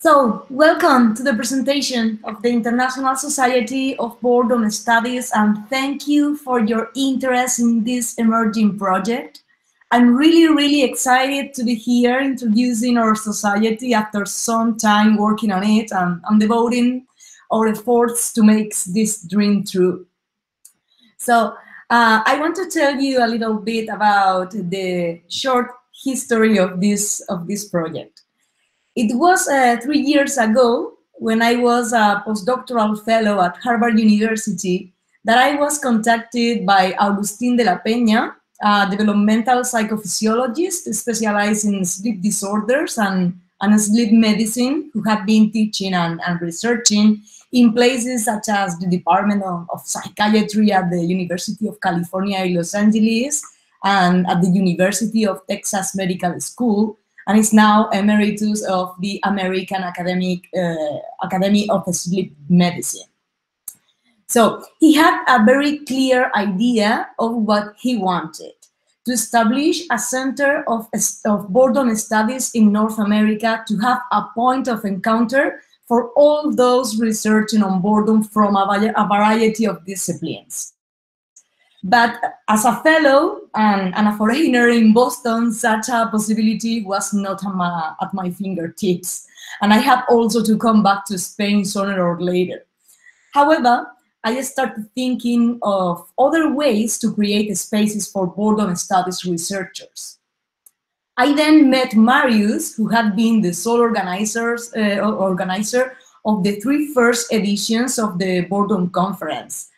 So, welcome to the presentation of the International Society of Boredom Studies, and thank you for your interest in this emerging project. I'm really, really excited to be here introducing our society after some time working on it and, and devoting our efforts to make this dream true. So, uh, I want to tell you a little bit about the short history of this of this project. It was uh, three years ago when I was a postdoctoral fellow at Harvard University that I was contacted by Agustin de la Peña, a developmental psychophysiologist specialized in sleep disorders and, and sleep medicine, who had been teaching and, and researching in places such as the Department of, of Psychiatry at the University of California Los Angeles and at the University of Texas Medical School, and is now emeritus of the American Academic uh, Academy of Sleep Medicine. So he had a very clear idea of what he wanted to establish a center of, of boredom studies in North America to have a point of encounter for all those researching on boredom from a, a variety of disciplines. But as a fellow and, and, a foreigner in Boston, such a possibility was not at my, fingertips. And I had also to come back to Spain sooner or later. However, I started thinking of other ways to create spaces for boredom studies researchers. I then met Marius, who had been the sole organizers, uh, organizer of the three first editions of the Boredom Conference.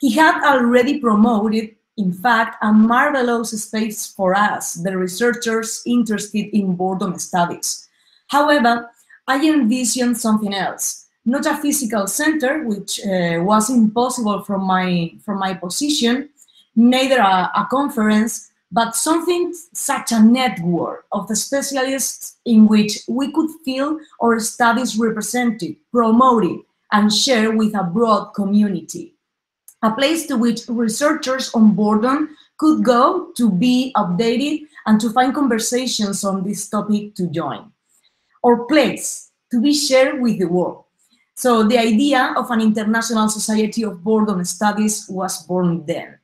He had already promoted, in fact, a marvelous space for us, the researchers interested in boredom studies. However, I envisioned something else, not a physical center, which uh, was impossible from my, from my position, neither a, a conference, but something such a network of the specialists in which we could feel our studies represented, promoted, and shared with a broad community a place to which researchers on boredom could go to be updated and to find conversations on this topic to join, or place to be shared with the world. So the idea of an international society of boredom studies was born then.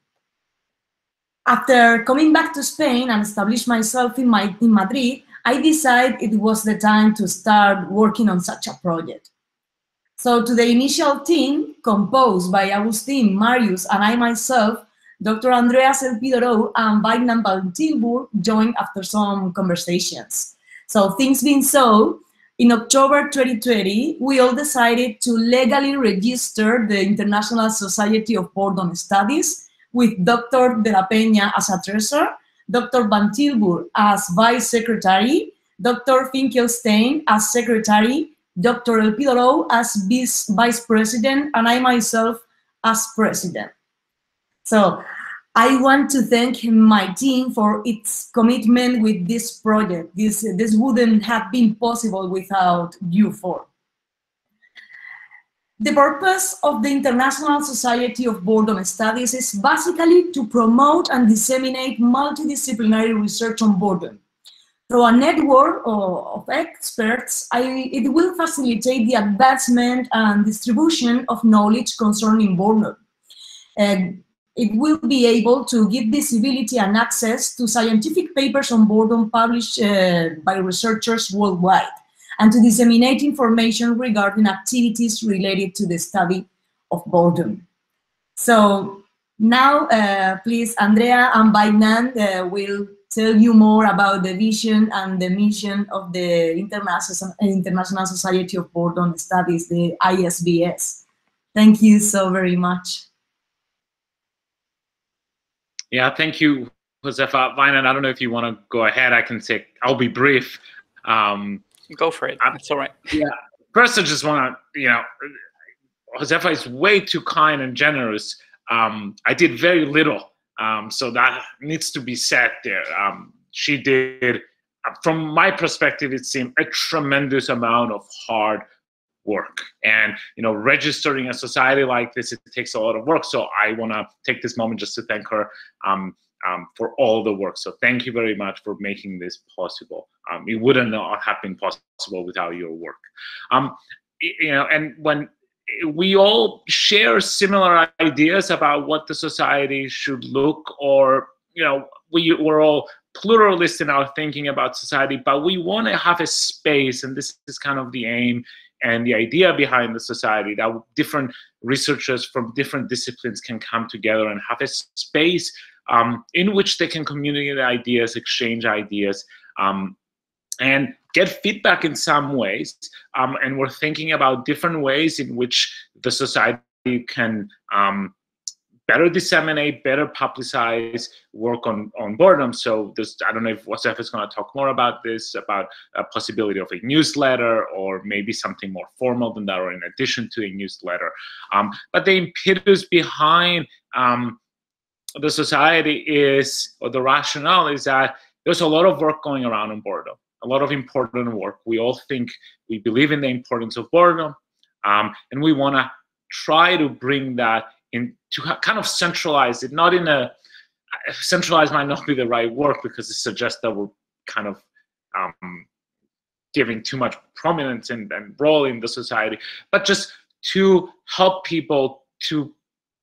After coming back to Spain and establish myself in, my, in Madrid, I decided it was the time to start working on such a project. So to the initial team, composed by Agustin, Marius, and I myself, Dr. Andreas Elpidorou and van Tilburg joined after some conversations. So things being so, in October 2020, we all decided to legally register the International Society of Boredom Studies with Dr. De La Peña as a treasurer, Dr. Van Tilburg as vice secretary, Dr. Finkielsztein as secretary, Dr. Elpidorou as vice president, and I myself as president. So I want to thank my team for its commitment with this project. This, this wouldn't have been possible without you four. The purpose of the International Society of Boredom Studies is basically to promote and disseminate multidisciplinary research on boredom through a network of experts, I, it will facilitate the advancement and distribution of knowledge concerning boredom. And it will be able to give visibility and access to scientific papers on boredom published uh, by researchers worldwide, and to disseminate information regarding activities related to the study of boredom. So now, uh, please, Andrea and Wijnand uh, will tell you more about the vision and the mission of the International, International Society of Boredom Studies, the ISBS. Thank you so very much. Yeah, thank you, Josefa. Wijnand, I don't know if you want to go ahead. I can take, I'll be brief. Um, go for it. It's all right. Yeah. First, I just want to, you know, Josefa is way too kind and generous. Um, I did very little um, so that needs to be said there. Um, she did, from my perspective, it seemed a tremendous amount of hard work. And you know, registering a society like this, it takes a lot of work. So I want to take this moment just to thank her. Um, um, for all the work. So thank you very much for making this possible. Um, it wouldn't have been possible without your work. Um, you know, and when we all share similar ideas about what the society should look or you know we, we're all pluralist in our thinking about society but we want to have a space and this is kind of the aim and the idea behind the society that different researchers from different disciplines can come together and have a space um, in which they can communicate ideas exchange ideas um, and get feedback in some ways. Um, and we're thinking about different ways in which the society can um, better disseminate, better publicize, work on, on boredom. So this, I don't know if Josef is going to talk more about this, about a possibility of a newsletter or maybe something more formal than that or in addition to a newsletter. Um, but the impetus behind um, the society is, or the rationale is that there's a lot of work going around on boredom a lot of important work. We all think we believe in the importance of boredom, um, and we want to try to bring that in to kind of centralize it. Not in a centralize might not be the right word because it suggests that we're kind of um, giving too much prominence and, and role in the society, but just to help people to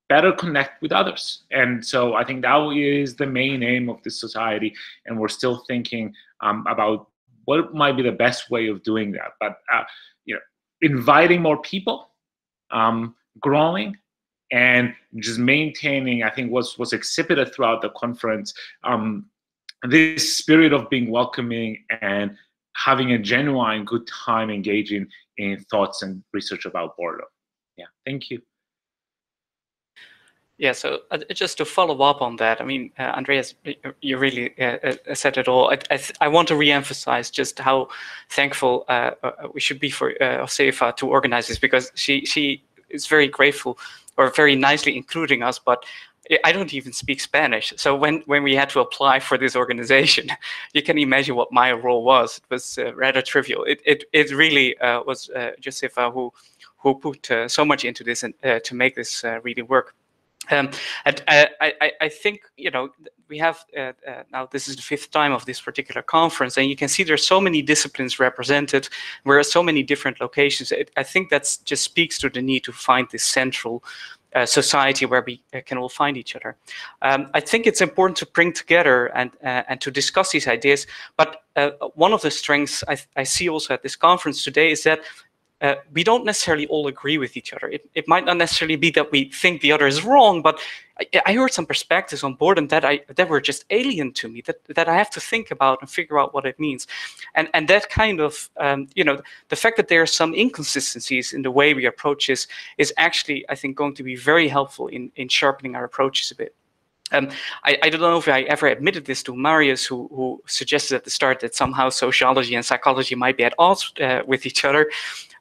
better connect with others. And so I think that is the main aim of this society. And we're still thinking um, about what might be the best way of doing that? But uh, you know inviting more people um, growing and just maintaining i think was was exhibited throughout the conference um, this spirit of being welcoming and having a genuine good time engaging in thoughts and research about boredom. Yeah thank you yeah, so uh, just to follow up on that, I mean, uh, Andreas, you really uh, uh, said it all. I, I, I, want to reemphasize just how thankful uh, we should be for uh, Josefa to organize this because she she is very grateful or very nicely including us, but I don't even speak Spanish. So when, when we had to apply for this organization, you can imagine what my role was. It was rather trivial. It, it, it really was Josefa who, who put so much into this and to make this really work. Um, and uh, I, I, think you know we have uh, uh, now this is the fifth time of this particular conference, and you can see there's so many disciplines represented. Are so many different locations. It, I think that just speaks to the need to find this central uh, society where we uh, can all find each other. Um, I think it's important to bring together and uh, and to discuss these ideas. But one of the strengths I, I see also at this conference today is that uh, we don't necessarily all agree with each other. It, it might not necessarily be that we think the other is wrong, but I, I, heard some perspectives on boredom that I that were just alien to me, that that I have to think about and figure out what it means, and and that kind of um, you know the fact that there are some inconsistencies in the way we approach this is actually I think going to be very helpful in in sharpening our approaches a bit. Um, I, I, don't know if I ever admitted this to Marius, who, who, suggested at the start that somehow sociology and psychology might be at odds uh, with each other.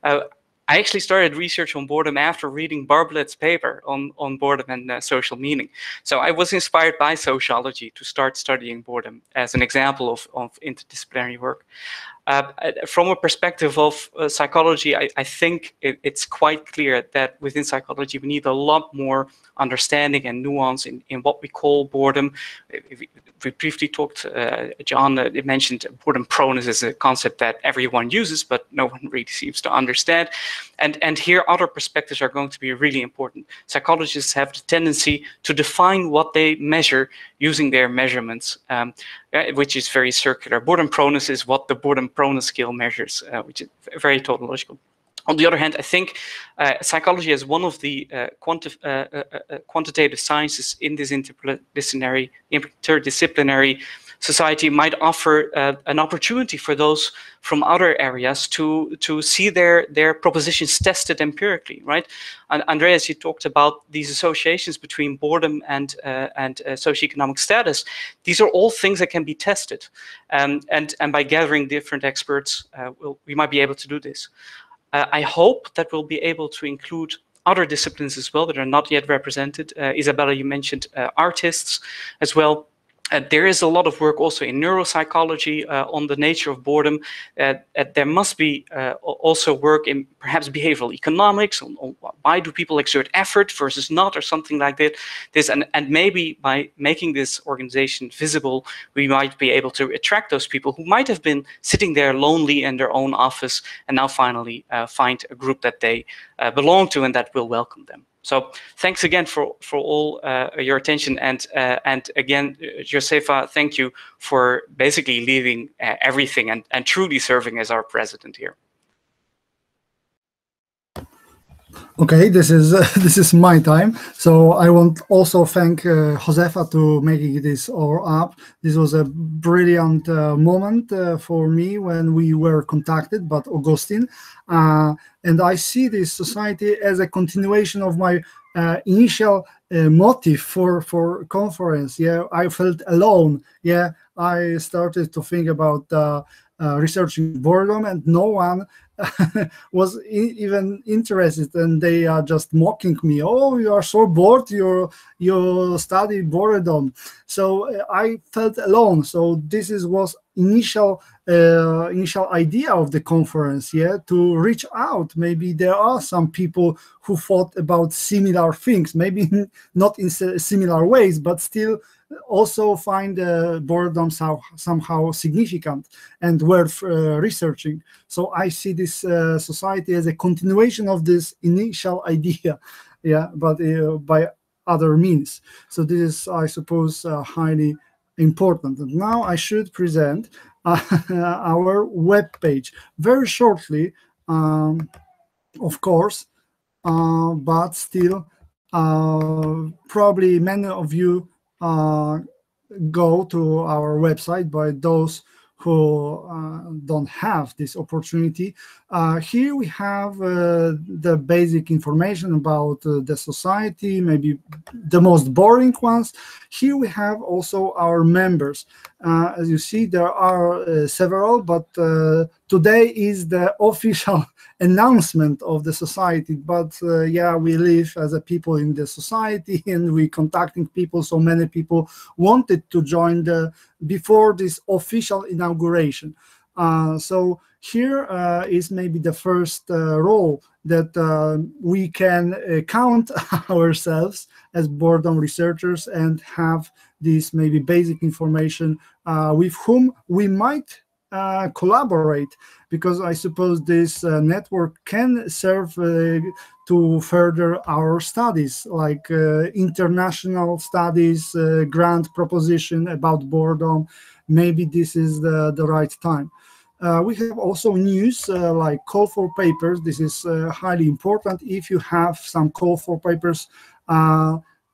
Uh, I actually started research on boredom after reading Barbalet's paper on, on boredom and uh, social meaning. So I was inspired by sociology to start studying boredom as an example of, of interdisciplinary work. Uh, from a perspective of uh, psychology, I, I think it, it's quite clear that within psychology we need a lot more understanding and nuance in, in what we call boredom. We, we briefly talked, uh, John uh, mentioned boredom proneness is a concept that everyone uses, but no one really seems to understand. And, and here other perspectives are going to be really important. Psychologists have the tendency to define what they measure using their measurements, um, uh, which is very circular. Boredom proneness is what the boredom proneness scale measures, uh, which is very tautological. On the other hand, I think uh, psychology is one of the uh, quanti uh, uh, uh quantitative sciences in this interdisciplinary, interdisciplinary society might offer uh, an opportunity for those from other areas to to see their their propositions tested empirically, right? And Andreas, you talked about these associations between boredom and and socioeconomic status. These are all things that can be tested, um, and and by gathering different experts, we'll, we might be able to do this. Uh, I hope that we'll be able to include other disciplines as well that are not yet represented. Uh, Isabella, you mentioned uh, artists as well. Uh, there is a lot of work also in neuropsychology uh, on the nature of boredom. Uh, there must be also work in perhaps behavioral economics on, on, why do people exert effort versus not or something like that. This and, and maybe by making this organization visible, we might be able to attract those people who might have been sitting there lonely in their own office and now finally uh, find a group that they uh, belong to and that will welcome them. So thanks again for for all uh, your attention and uh, and again, Josefa, thank you for basically leaving uh, everything and and truly serving as our president here. Okay, this is uh, this is my time. So I want also thank uh, Josefa to making this all up. This was a brilliant uh, moment uh, for me when we were contacted by Augustine, uh, and I see this society as a continuation of my uh, initial motive for for conference. Yeah, I felt alone. Yeah, I started to think about researching boredom, and no one was even interested and they are just mocking me. Oh you are so bored you you study boredom so uh, i felt alone. So this is was initial uh, initial idea of the conference yeah to reach out. Maybe there are some people who thought about similar things. Maybe not in similar ways but still also find uh, boredom so, somehow significant and worth uh, researching. So I see this uh, society as a continuation of this initial idea, yeah, but uh, by other means. So this is, I suppose, uh, highly important. And now I should present uh, our web page very shortly, um, of course, but still, probably many of you uh, go to our website by those who uh, don't have this opportunity. Uh, here we have uh, the basic information about uh, the society, maybe the most boring ones. Here we have also our members. Uh, as you see, there are uh, several, but today is the official announcement of the society but uh, yeah we live as a people in the society and we contacting people so many people wanted to join the before this official inauguration uh, so here uh, is maybe the first uh, role that uh, we can uh, count ourselves as boredom researchers and have this maybe basic information with whom we might uh, collaborate because I suppose this uh, network can serve uh, to further our studies like uh, international studies, uh, grant proposition about boredom. Maybe this is the, the right time. We have also news like call for papers. This is highly important. If you have some call for papers,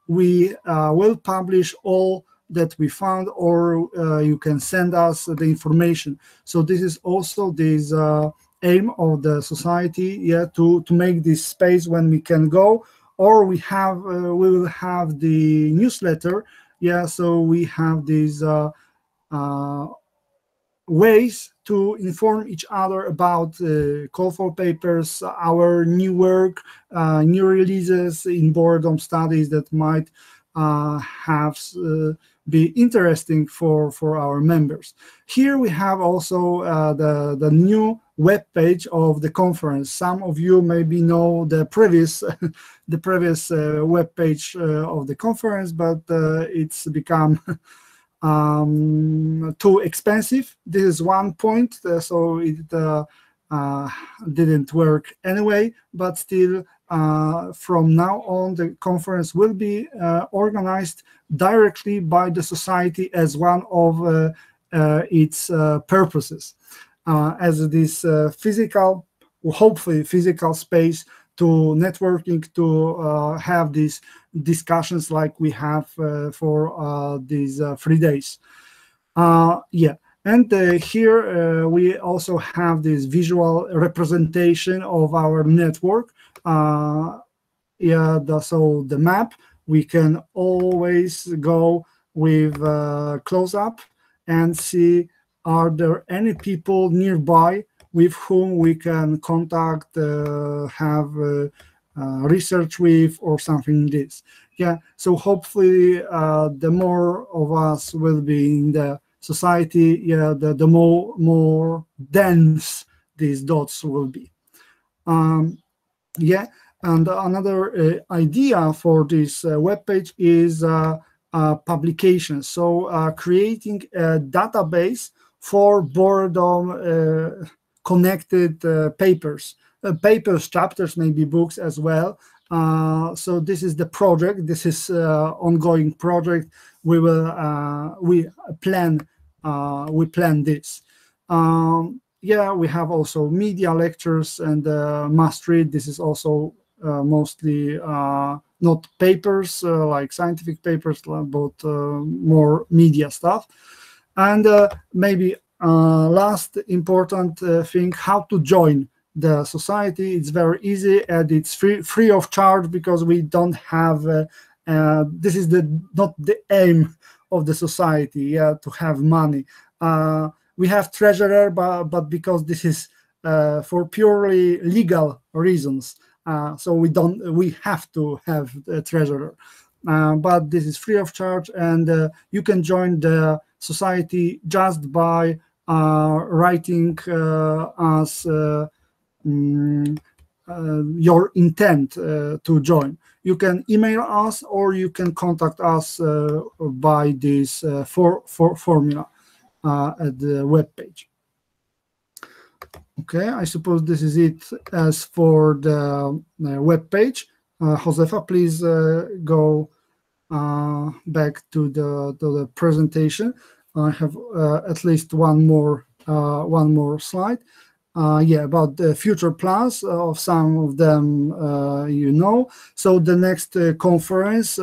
we will publish all that we found or uh, you can send us the information so this is also this uh, aim of the society yeah to to make this space when we can go or we have uh, we will have the newsletter yeah so we have uh, uh, ways to inform each other about uh, call for papers our new work new releases in boredom studies that might have be interesting for for our members. Here we have also uh, the the new web page of the conference. Some of you maybe know the previous the previous uh, web page uh, of the conference, but uh, it's become um, too expensive. This is one point, uh, so it uh, didn't work anyway. But still, uh, from now on, the conference will be uh, organized directly by the society as one of uh, uh its uh, purposes, as this physical, hopefully physical space to networking, to have these discussions like we have for these three days. yeah. And uh, here uh, we also have this visual representation of our network uh, yeah, the, so the map, we can always go with uh, close up and see are there any people nearby with whom we can contact, uh, have uh, research with or something like this. Yeah, so hopefully the more of us will be in the society, yeah, the, the more more dense these dots will be. Um, yeah, and another uh, idea for this uh, web page is uh, uh publication. So uh, creating a database for boredom uh, connected papers, papers, chapters, maybe books as well. so this is the project. This is ongoing project. We will we plan we plan this. Um, yeah, we have also media lectures and uh, must read. This is also uh, mostly uh, not papers uh, like scientific papers, but more media stuff. And maybe last important thing, how to join the society. It's very easy and it's free free of charge because we don't have. Uh, this is the not the aim of the society. Yeah, to have money. Uh, we have treasurer, but, but because this is uh, for purely legal reasons, uh, so we don't we have to have a treasurer. Uh, but this is free of charge, and uh, you can join the society just by uh, writing uh, us mm, your intent to join. You can email us or you can contact us by this for, for formula uh, at the web page. Okay, I suppose this is it as for the uh, web page. Uh, Josefa, please uh, go uh, back to the to the presentation. I have uh, at least one more uh, one more slide. yeah, about the future plans of some of them you know. So the next conference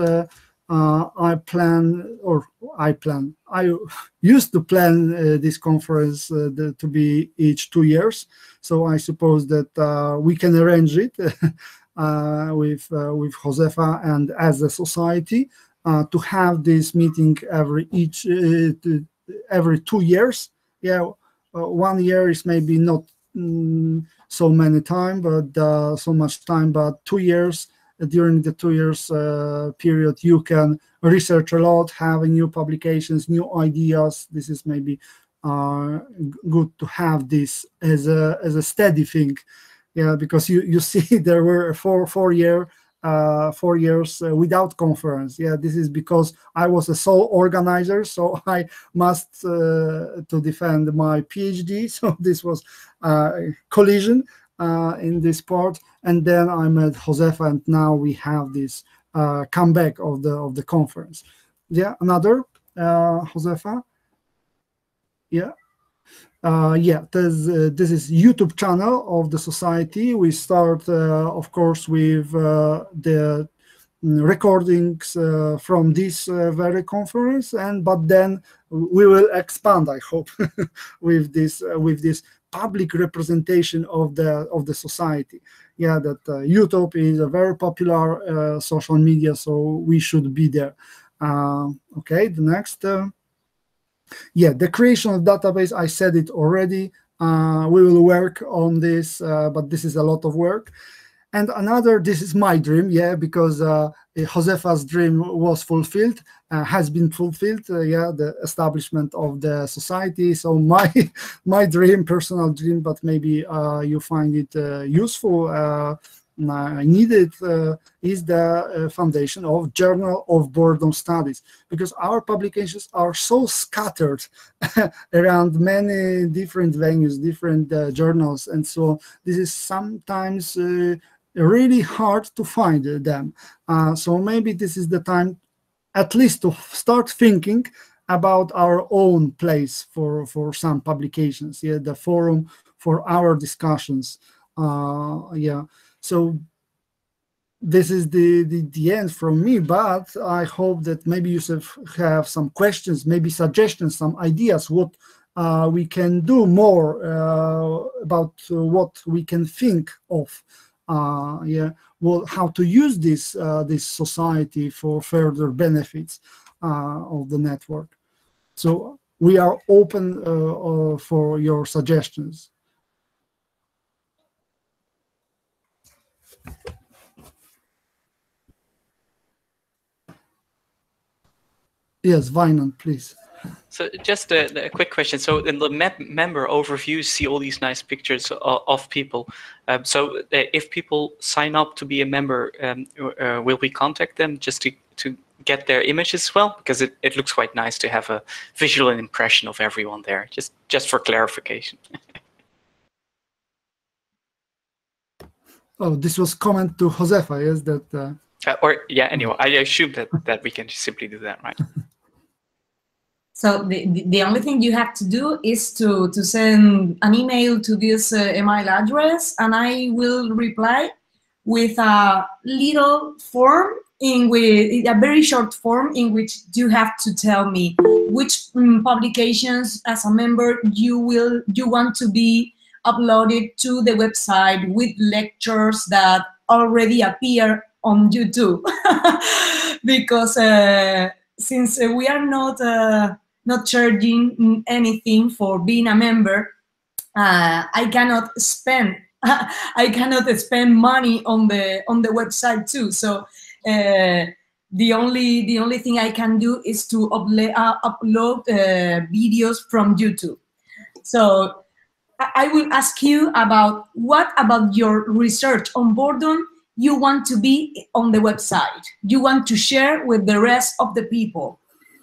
uh, I plan, or I plan, I used to plan uh, this conference uh, the, to be each two years. So I suppose that uh, we can arrange it uh, with uh, with Josefa and as a society to have this meeting every each every two years. Yeah, one year is maybe not mm, so many time, but so much time, but two years during the two years uh, period you can research a lot have new publications new ideas this is maybe uh, good to have this as a as a steady thing yeah because you you see there were four four year uh, four years uh, without conference. Yeah, this is because I was a sole organizer, so I must uh, to defend my PhD. So this was a collision uh, in this part, and then I met Josefa, and now we have this uh, comeback of the of the conference. Yeah, another uh, Josefa. Yeah. Uh, yeah, this, uh, this is YouTube channel of the society. We start, uh, of course, with uh, the recordings uh, from this uh, very conference, and but then we will expand. I hope with this with this public representation of the of the society. Yeah, that YouTube is a very popular social media, so we should be there. Okay, the next. Uh, yeah, the creation of database. I said it already. Uh, we will work on this, uh, but this is a lot of work. And another, this is my dream, yeah, because uh, Josefa's dream was fulfilled, uh, has been fulfilled, uh, yeah, the establishment of the society. So my my dream, personal dream, but maybe uh, you find it uh, useful. Uh, is the foundation of Journal of Boredom Studies because our publications are so scattered around many different venues, different journals, and so this is sometimes really hard to find them. Uh, so maybe this is the time at least to start thinking about our own place for, for some publications, yeah, the forum for our discussions. Uh, yeah, so this is the, the, the end from me, but I hope that maybe you have some questions, maybe suggestions, some ideas, what uh, we can do more uh, about uh, what we can think of uh, yeah, well, how to use this uh, this society for further benefits uh, of the network. So we are open for your suggestions. Yes, Wijnand, please. So just a, a, quick question. So in the member overview, see all these nice pictures of, of people. Um, so uh, if people sign up to be a member, um, uh, will we contact them just to, to get their image as well? Because it, it looks quite nice to have a visual impression of everyone there, just, just for clarification. oh, this was comment to Josefa, yes? That, uh... Uh, or, yeah, anyway, I assume that, that we can simply do that, right? So the, the only thing you have to do is to, to send an email to this uh, email address and I will reply with a little form in which, a very short form in which you have to tell me which um, publications as a member you will, you want to be uploaded to the website with lectures that already appear on YouTube. because uh, since we are not uh, not charging anything for being a member, uh, I cannot spend I cannot spend money on the on the website too. So uh, the only the only thing I can do is to uh, upload uh, videos from YouTube. So I will ask you about what about your research on boredom you want to be on the website. You want to share with the rest of the people.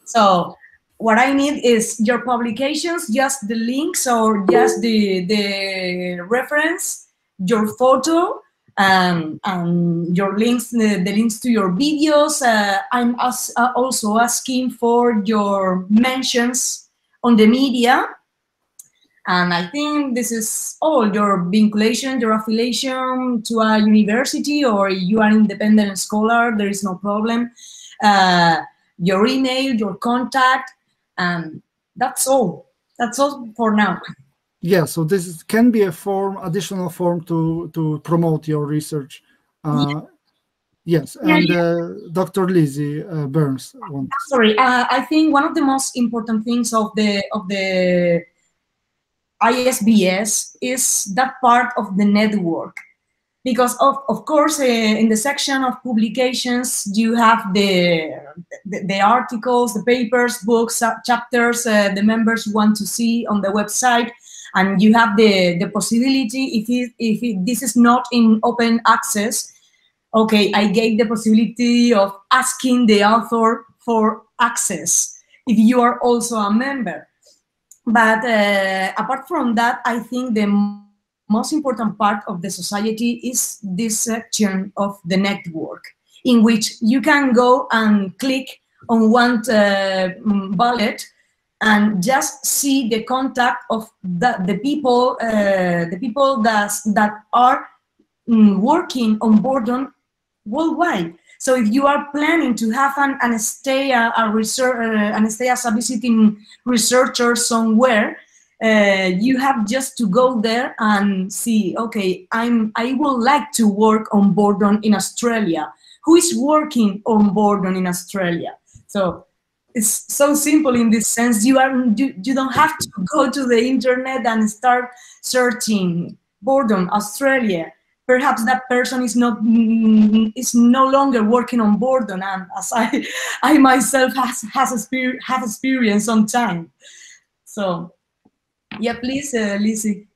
So what I need is your publications, just the links or just the, the reference, your photo, um, and your links, the, the, links to your videos. Uh, I'm as, uh, also asking for your mentions on the media. And I think this is all your vinculation, your affiliation to a university, or you are independent scholar, there is no problem. Uh, your email, your contact, and that's all. That's all for now. Yeah, so this is, can be a form, additional form to to promote your research. Uh, yeah. Yes, and yeah, yeah. Uh, Dr. Lizzie uh, Burns. Wants. Sorry, uh, I think one of the most important things of the of the ISBS is that part of the network because of, of course uh, in the section of publications you have the the, the articles the papers books uh, chapters uh, the members want to see on the website. And you have the the possibility if it, if it, this is not in open access okay i gave the possibility of asking the author for access if you are also a member. But uh, apart from that i think the most important part of the society is this section of the network in which you can go and click on one uh, bullet and just see the contact of the, the people uh, the people that, that are um, working on boredom worldwide. So if you are planning to have an, an stay a, a research uh, an stay as a visiting researcher somewhere uh, you have just to go there and see okay i'm i would like to work on boredom in australia. Who is working on boredom in australia? So it's so simple in this sense. You are you, you don't have to go to the internet and start searching boredom australia. Perhaps that person is not is no longer working on boredom and as i i myself has has experience have experience on time. So yeah, please, uh, Lizzie.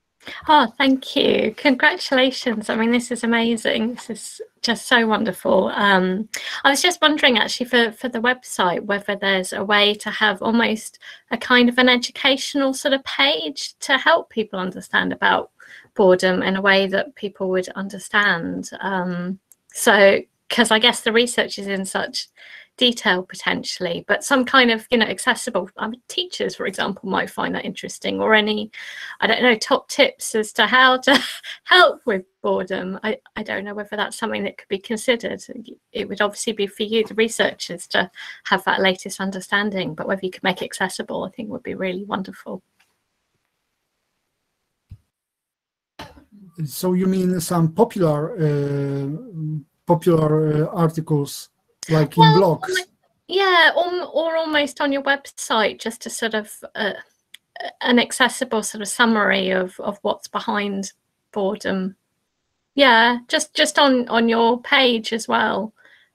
Oh, thank you. Congratulations. I mean, this is amazing. This is just so wonderful. Um, I was just wondering actually for, for the website whether there's a way to have almost a kind of an educational sort of page to help people understand about boredom in a way that people would understand. Um, so, because I guess the research is in such detail potentially, but some kind of you know accessible. I mean, teachers, for example, might find that interesting, or any, I don't know, top tips as to how to help with boredom. I, I don't know whether that's something that could be considered. It would obviously be for you, the researchers, to have that latest understanding, but whether you could make it accessible, I think would be really wonderful. So you mean some popular uh, popular uh, articles like well, in blogs. Yeah, or, or almost on your website, just a sort of uh, an accessible sort of summary of, of what's behind boredom. Yeah, just just on on your page as well.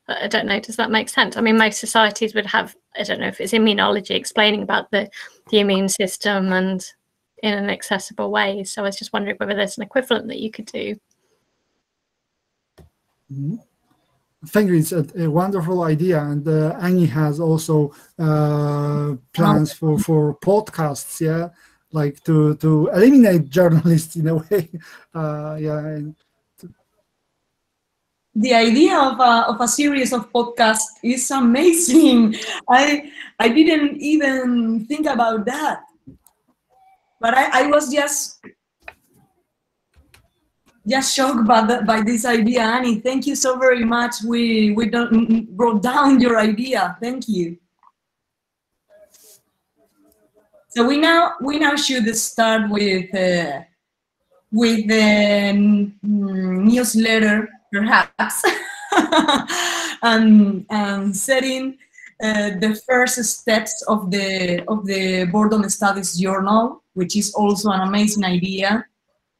I don't know. Does that make sense? I mean, most societies would have, I don't know if it's immunology explaining about the, the immune system and in an accessible way. So I was just wondering whether there's an equivalent that you could do. Mm -hmm. I think it's a, a, wonderful idea, and uh, Annie has also uh, plans for for podcasts. Yeah, like to to eliminate journalists in a way. Uh, yeah. the idea of a, of a series of podcasts is amazing. I I didn't even think about that, but I, I was just just shocked by the, by this idea, Annie. Thank you so very much. We we don't wrote down your idea. Thank you. So we now we now should start with uh, with the um, newsletter, perhaps, and, and setting uh, the first steps of the of the Boredom Studies Journal, which is also an amazing idea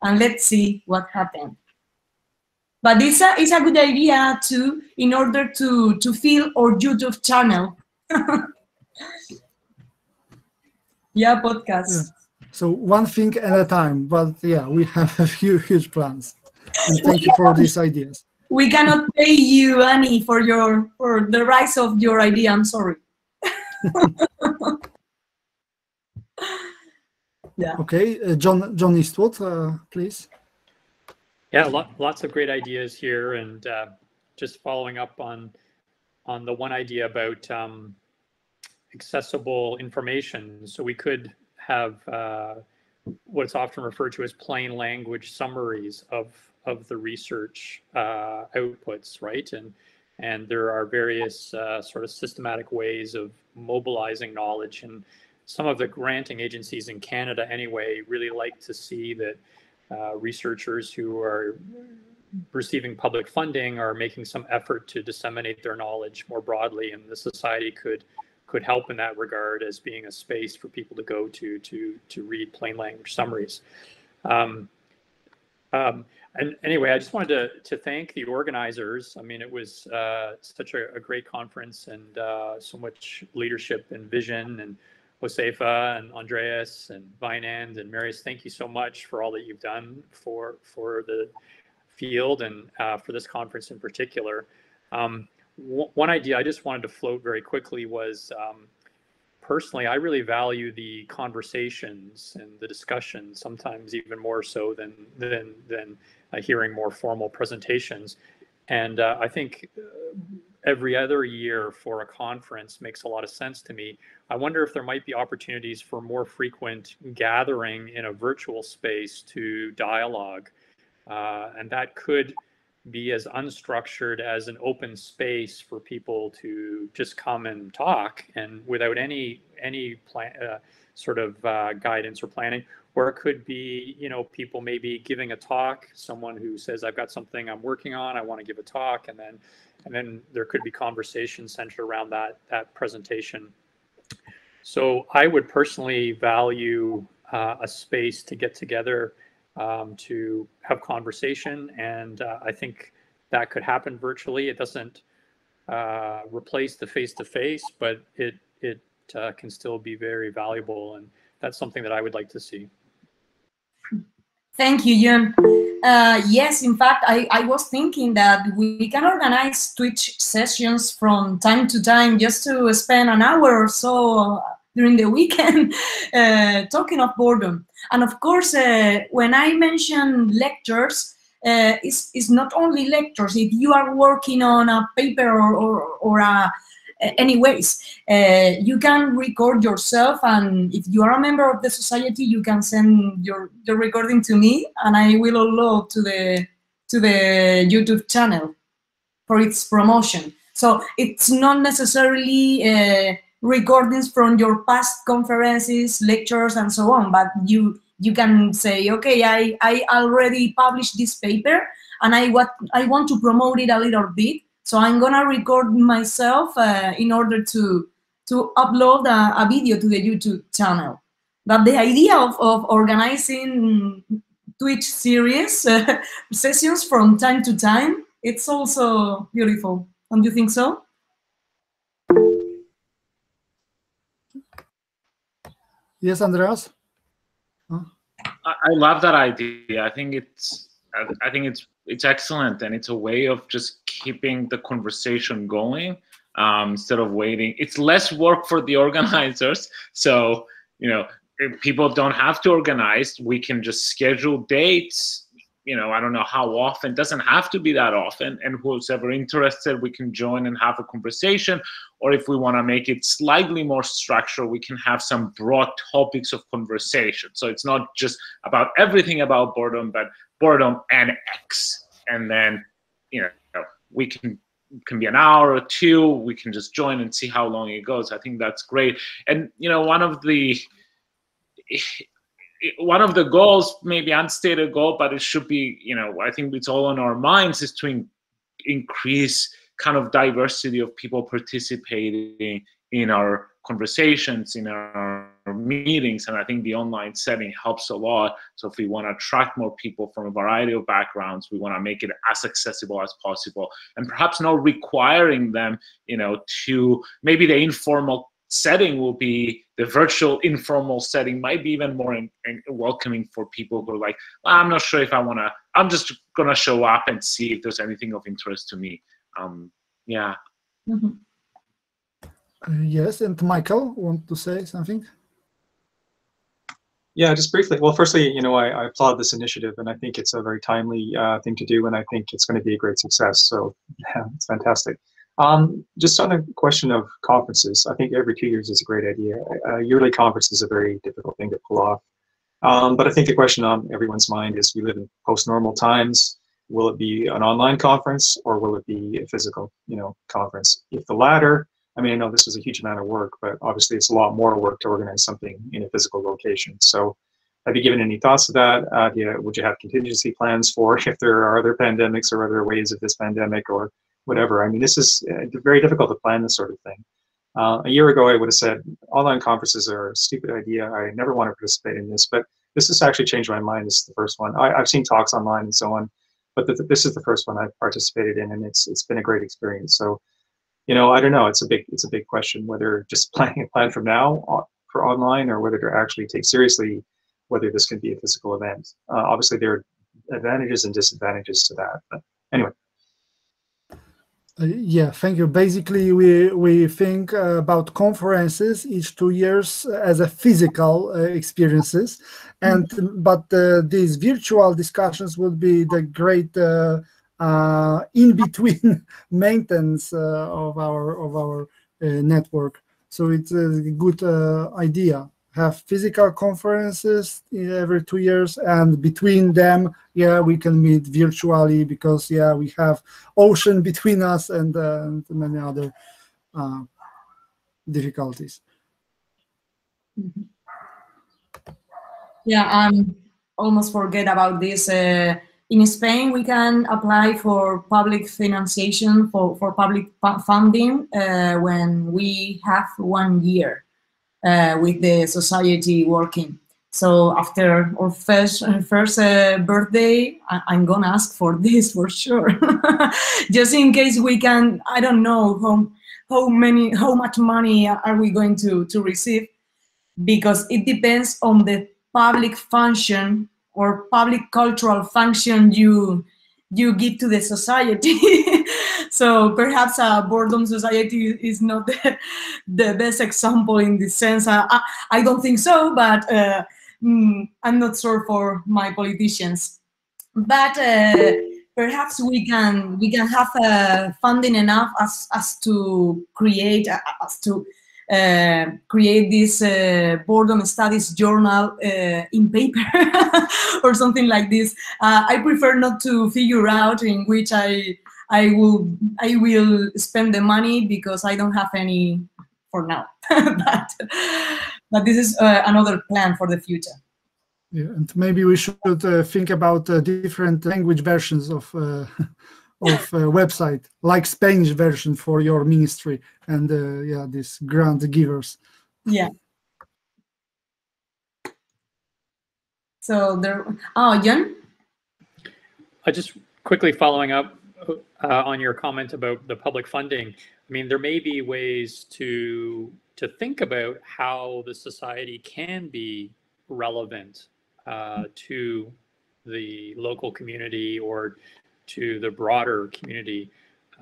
and let's see what happened. But it's a, it's a good idea too, in order to, to fill our YouTube channel. yeah, podcast. Yeah. So one thing at a time, but yeah, we have a few huge plans. And thank you for these ideas. We cannot pay you, Annie, for your for the rise of your idea. I'm sorry. Yeah. Okay, uh, John John Eastwood, uh, please. Yeah, lot, lots of great ideas here, and uh, just following up on on the one idea about um, accessible information. So we could have uh, what's often referred to as plain language summaries of of the research uh, outputs, right? And and there are various uh, sort of systematic ways of mobilizing knowledge and some of the granting agencies in Canada anyway really like to see that uh, researchers who are receiving public funding are making some effort to disseminate their knowledge more broadly and the society could could help in that regard as being a space for people to go to to to read plain language summaries um, um, and anyway, I just wanted to, to thank the organizers. I mean, it was uh, such a, a, great conference and uh, so much leadership and vision and Josefa and Andreas and Wijnand and Marius, thank you so much for all that you've done for for the field and uh, for this conference in particular. Um, one idea I just wanted to float very quickly was um, personally, I really value the conversations and the discussion, sometimes even more so than than than uh, hearing more formal presentations. And uh, I think uh, every other year for a conference makes a lot of sense to me. I wonder if there might be opportunities for more frequent gathering in a virtual space to dialogue. Uh, and that could be as unstructured as an open space for people to just come and talk and without any any plan, uh, sort of uh, guidance or planning or it could be you know people maybe giving a talk someone who says i've got something i'm working on i want to give a talk and then and then there could be conversation centered around that that presentation. So I would personally value uh, a space to get together um, to have conversation, and uh, I think that could happen virtually. It doesn't uh, replace the face-to-face, but it it uh, can still be very valuable, and that's something that I would like to see. Thank you, John. Uh, yes, in fact, I, I was thinking that we can organize Twitch sessions from time to time just to spend an hour or so during the weekend uh, talking of boredom. And of course, uh, when I mention lectures, uh, it's, it's not only lectures. If you are working on a paper or, or, or a anyways, uh, you can record yourself, and if you are a member of the society, you can send your, your recording to me, and I will upload to the to the YouTube channel for its promotion. So it's not necessarily uh, recordings from your past conferences, lectures, and so on, but you you can say, okay, I, I already published this paper, and I what I want to promote it a little bit so I'm gonna record myself uh, in order to to upload a, a, video to the YouTube channel. But the idea of, of organizing Twitch series uh, sessions from time to time, it's also beautiful. Don't you think so? Yes, Andreas. I, I love that idea. I think it's I, I think it's it's excellent and it's a way of just keeping the conversation going um, instead of waiting. It's less work for the organizers. So you know, people don't have to organize. We can just schedule dates. You know, I don't know how often. Doesn't have to be that often. And who's ever interested, we can join and have a conversation. Or if we want to make it slightly more structured, we can have some broad topics of conversation. So it's not just about everything about boredom, but boredom and X. And then, you know, we can can be an hour or two. We can just join and see how long it goes. I think that's great. And you know, one of the one of the goals, maybe unstated goal, but it should be, you know, I think it's all on our minds, is to in, increase kind of diversity of people participating in our conversations, in our meetings. And I think the online setting helps a lot. So if we want to attract more people from a variety of backgrounds, we want to make it as accessible as possible and perhaps not requiring them, you know, to maybe the informal setting will be the virtual informal setting might be even more in, in welcoming for people who are like well, i'm not sure if i want to i'm just gonna show up and see if there's anything of interest to me um, yeah Mhm. Uh, yes, and Michael, want to say something? Yeah, just briefly. Well, firstly, you know, I, I applaud this initiative, and I think it's a very timely uh, thing to do, and I think it's going to be a great success. So, yeah, it's fantastic. Um, just on the question of conferences, I think every two years is a great idea. A yearly conference is a very difficult thing to pull off. Um, but I think the question on everyone's mind is: we live in post-normal times. Will it be an online conference, or will it be a physical, you know, conference? If the latter, I mean, I know this was a huge amount of work, but obviously it's a lot more work to organize something in a physical location. So, have you given any thoughts to that? Uh, you, would you have contingency plans for if there are other pandemics or other waves of this pandemic or whatever? I mean, this is uh, very difficult to plan this sort of thing. Uh, a year ago, I would have said online conferences are a stupid idea. I never want to participate in this, but this has actually changed my mind. This is the first one. I, have seen talks online and so on, but the, this is the first one I've participated in, and it's it's been a great experience. So you know, I don't know. It's a big it's a big question whether just planning a plan from now for online or whether to actually take seriously whether this can be a physical event. Uh, obviously, there are advantages and disadvantages to that. But anyway. Uh, yeah, thank you. Basically, we we think uh, about conferences each two years as a physical uh, experiences, and but uh, these virtual discussions would be the great uh, uh, in between maintenance uh, of our of our uh, network. So it's a good idea. Have physical conferences every two years, and between them, yeah, we can meet virtually because yeah, we have ocean between us and, and many other difficulties. Mhm. Yeah, um, almost forget about this. Uh, in Spain, we can apply for public financiation for, for public funding uh, when we have one year uh, with the society working. So after our first first uh, birthday, I, am gonna ask for this for sure, just in case we can. I don't know how how many how much money are we going to to receive, because it depends on the public function or public cultural function you you give to the society. so perhaps a boredom society is not the, the best example in this sense. I, I, don't think so, but uh, mm, I'm not sure for my politicians. But uh, perhaps we can we can have uh, funding enough as as to create uh, as to uh, create this uh, boredom studies journal uh, in paper or something like this. Uh, I prefer not to figure out in which I I will I will spend the money because I don't have any for now. but but this is uh, another plan for the future. Yeah, and maybe we should uh, think about different language versions of of uh, website like spanish version for your ministry and uh, yeah these grant givers yeah so there oh Jan. i just quickly following up So uh, on your comment about the public funding, I mean, there may be ways to to think about how the society can be relevant uh, to the local community or to the broader community.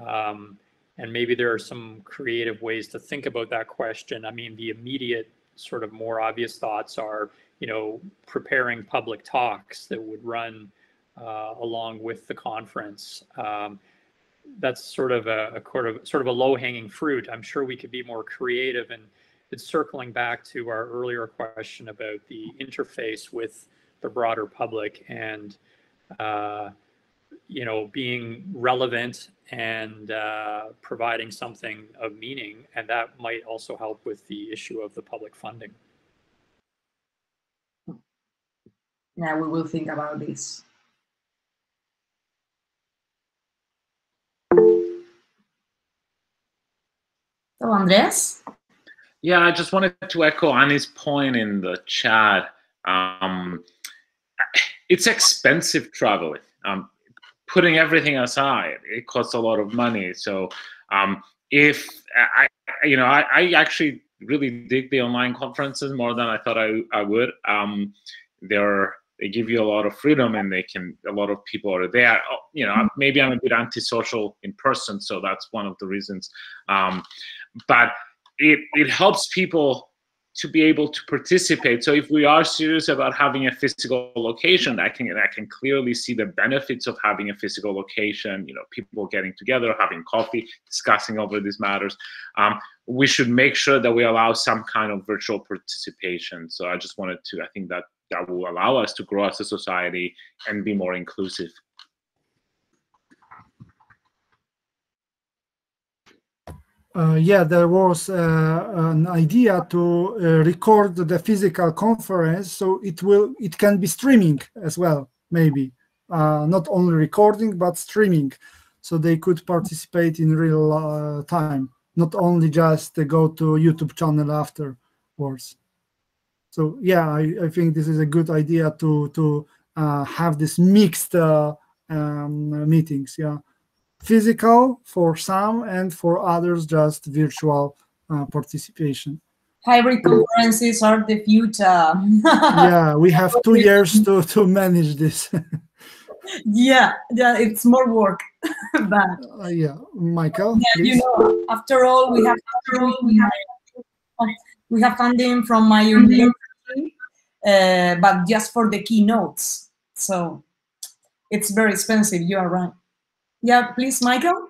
Um, and maybe there are some creative ways to think about that question. I mean, the immediate sort of more obvious thoughts are, you know, preparing public talks that would run uh, along with the conference. Um, that's sort of a, a sort of sort of a low hanging fruit. I'm sure we could be more creative and it's circling back to our earlier question about the interface with the broader public and uh, you know being relevant and uh, providing something of meaning and that might also help with the issue of the public funding yeah we will think about this so andreas yeah i just wanted to echo annie's point in the chat um, it's expensive traveling um, putting everything aside, it costs a lot of money. So um, if I, you know, I, I, actually really dig the online conferences more than I thought I, I would. Um, they're they give you a lot of freedom and they can a lot of people are there oh, you know maybe i'm a bit antisocial in person so that's one of the reasons um, but it it helps people to be able to participate. So if we are serious about having a physical location, I can I can clearly see the benefits of having a physical location. You know, people getting together, having coffee, discussing over these matters. Um, we should make sure that we allow some kind of virtual participation. So I just wanted to. I think that that will allow us to grow as a society and be more inclusive. uh, yeah, there was uh, an idea to uh, record the physical conference, so it will it can be streaming as well, maybe uh, not only recording but streaming, so they could participate in real uh, time, not only just go to YouTube channel afterwards. So yeah, I, I think this is a good idea to to uh, have this mixed um, meetings. Yeah. Physical for some and for others just virtual uh, participation. Hybrid conferences are the future. Yeah we have two years to to manage this. Yeah yeah it's more work but uh, yeah. Michael yeah, you know after all we have after all, we have we have funding from my university uh, but just for the keynotes so it's very expensive you are right yeah, please, Michael.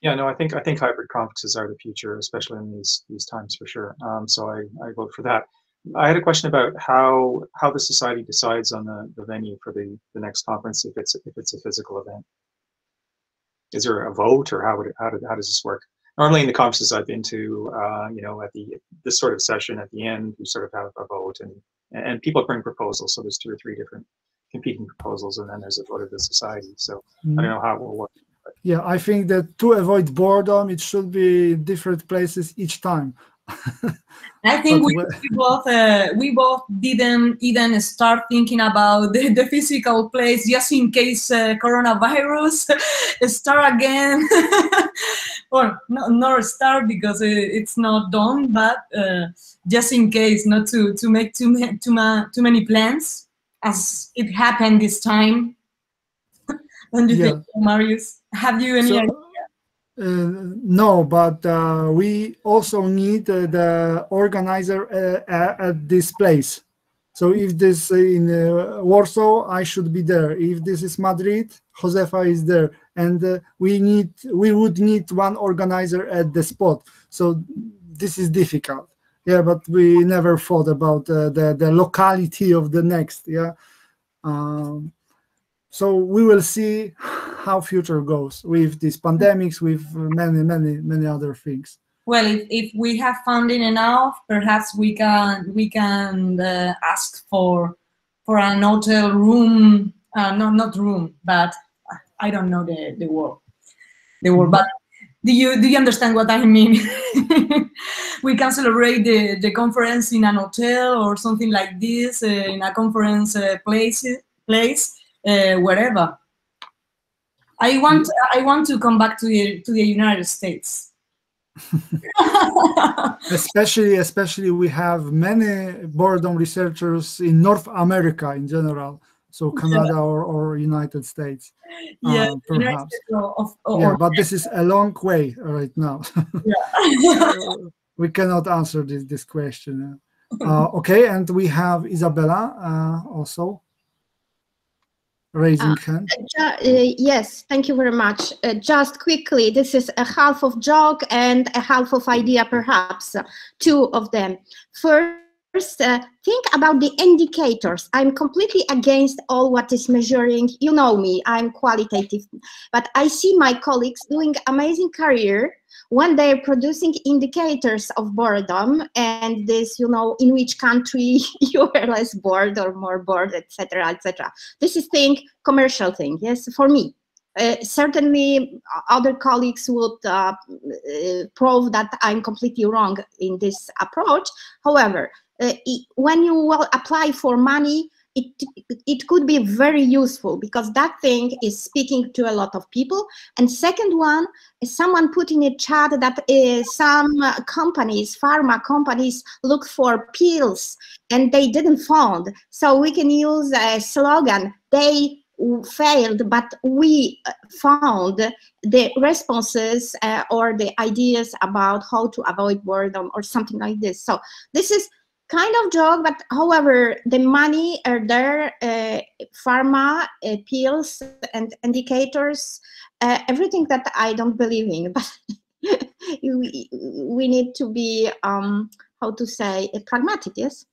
Yeah, no, I think I think hybrid conferences are the future, especially in these these times for sure. Um, so I, I vote for that. I had a question about how how the society decides on the, the venue for the, the next conference if it's if it's a physical event. Is there a vote or how would it, how, did, how does this work? Normally in the conferences I've been to, uh, you know, at the this sort of session at the end, we sort of have a vote and and people bring proposals. So there's two or three different competing proposals, and then there's a vote of the society. So mm. I don't know how it will work. Yeah, I think that to avoid boredom, it should be different places each time. I think we, we, both uh, we both didn't even start thinking about the, the physical place just in case uh, coronavirus start again, or not, not start because it's not done, but uh, just in case not to to make too too, too many plans as it happened this time. Don't you yeah. think, Marius? Have you any so, idea? Uh, no, but uh, we also need uh, the organizer at this place. So if this in uh, Warsaw, I should be there. If this is Madrid, Josefa is there, and uh, we need we would need one organizer at the spot. So this is difficult yeah but we never thought about uh, the the locality of the next yeah um, so we will see how future goes with these pandemics with many many many other things well if, if we have funding enough perhaps we can we can uh, ask for for an hotel room uh, not not room but i don't know the the word the word but do you do you understand what I mean? we can celebrate the, the conference in an hotel or something like this, uh, in a conference uh, place, place uh, wherever. I want I want to come back to the to the United States. especially especially we have many boredom researchers in North America in general so Canada yeah. or, or United States. Yeah, uh, perhaps. Of, or, yeah, but this is a long way right now. yeah. we cannot answer this this question. Uh, okay, and we have Isabella uh, also raising uh, hand. Uh, yes, thank you very much. Uh, just quickly, this is a half of joke and a half of idea, perhaps two of them. First First, uh, think about the indicators. I'm completely against all what is measuring. You know me, I'm qualitative. But I see my colleagues doing amazing career when they're producing indicators of boredom and this, you know, in which country you are less bored or more bored, etc., etc. This is thing, commercial thing, yes, for me. Uh, certainly other colleagues would uh, uh, prove that I'm completely wrong in this approach. However, uh, it, when you will apply for money, it, it could be very useful because that thing is speaking to a lot of people. And second one, someone put in a chat that uh, some companies, pharma companies, look for pills and they didn't found. So we can use a slogan, they failed, but we found the responses uh, or the ideas about how to avoid boredom or something like this. So this is kind of joke, but however, the money are there, uh, pharma, uh, pills, and indicators, uh, everything that I don't believe in. But we, we need to be, um, how to say, pragmatic, yes?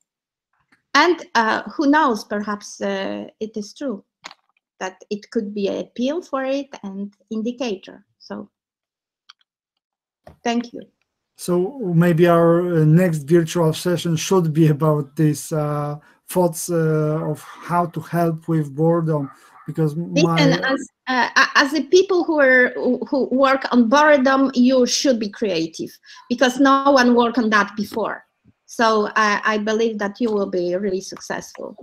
And uh, who knows, perhaps uh, it is true that it could be a pill for it and indicator. So thank you. So maybe our uh, next virtual session should be about these uh, thoughts uh, of how to help with boredom because as uh, as the people who are who work on boredom you should be creative because no one worked on that before. So I, I believe that you will be really successful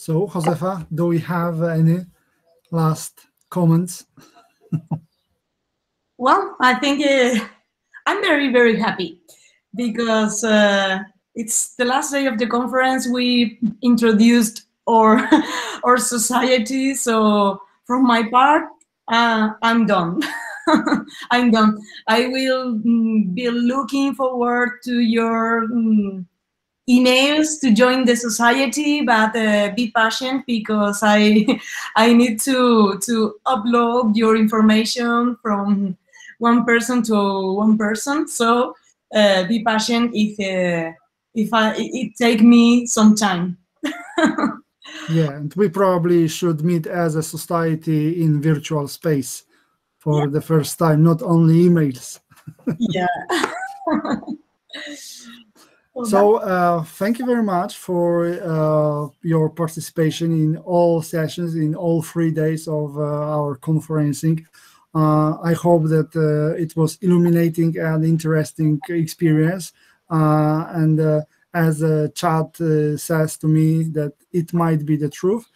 So, Josefa, do we have any last comments? well, I think uh, I'm very, very happy because uh, it's the last day of the conference. We introduced our, our society. So, from my part, uh, I'm done. I'm done. I will mm, be looking forward to your mm, emails to join the society, but uh, be patient because I I need to to upload your information from one person to one person. So uh, be patient if uh, if I it take me some time. yeah, and we probably should meet as a society in virtual space for yeah. the first time, not only emails. yeah. So uh, thank you very much for uh, your participation in all sessions, in all three days of uh, our conferencing. Uh, I hope that uh, it was illuminating and interesting experience. Uh, and as the chat says to me that it might be the truth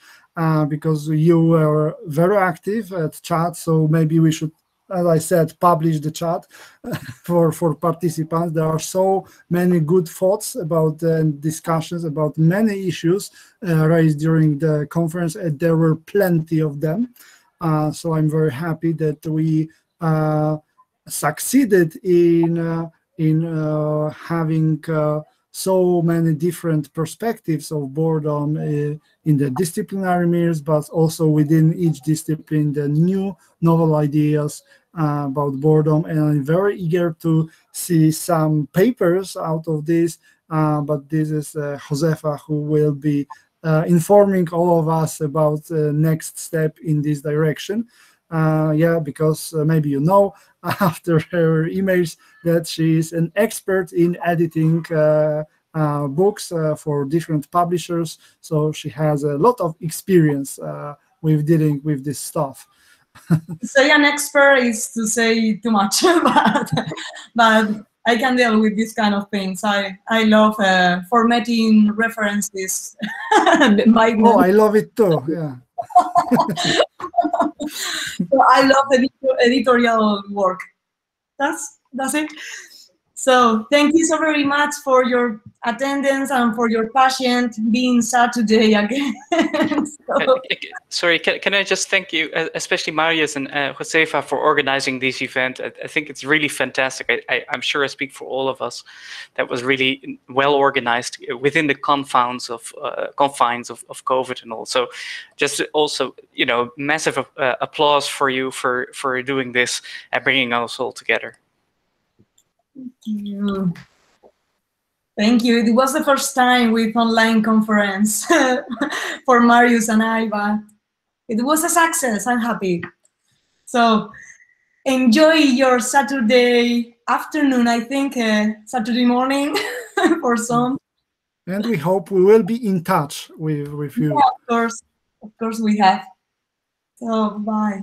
because you were very active at chat. So maybe we should as I said, publish the chat for for participants. There are so many good thoughts about uh, discussions about many issues uh, raised during the conference, and there were plenty of them. Uh, so I'm very happy that we uh, succeeded in uh, in uh, having so many different perspectives of boredom uh, in the disciplinary mirrors, but also within each discipline, the new novel ideas uh, about boredom. And I'm very eager to see some papers out of this. Uh, but this is uh, Josefa who will be uh, informing all of us about the next step in this direction. Uh, yeah, because maybe you know after her emails that she is an expert in editing uh, uh, books uh, for different publishers. So she has a lot of experience with dealing with this stuff. say an expert is to say too much, but, but I can deal with this kind of things. I, I love uh, formatting references. oh, I love it too, yeah. so I love editor, editorial work. That's, that's it. So thank you so very much for your attendance and for your passion being sad today again. so. Sorry, can, can, I just thank you, especially Marius and uh, Josefa for organizing this event. I, I think it's really fantastic. I, am sure I speak for all of us. That was really well organized within the confines of uh, confines of, of COVID and all. So just also, you know, massive uh, applause for you for, for doing this and bringing us all together. Thank you. Thank you. It was the first time with online conference for Marius and I, but it was a success. I'm happy. So enjoy your Saturday afternoon, I think, uh, Saturday morning for some. And we hope we will be in touch with, with you. Yeah, of course. Of course we have. So bye.